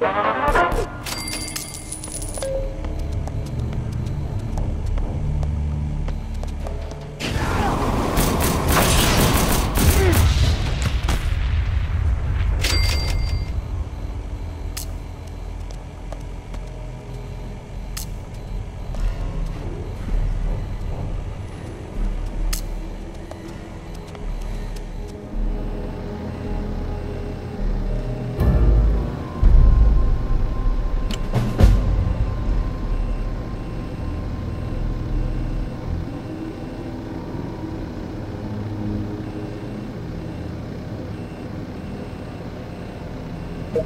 Música oh,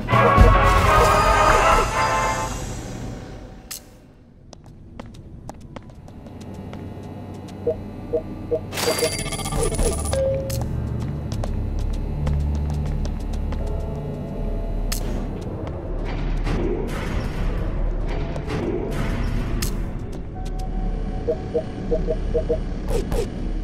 you.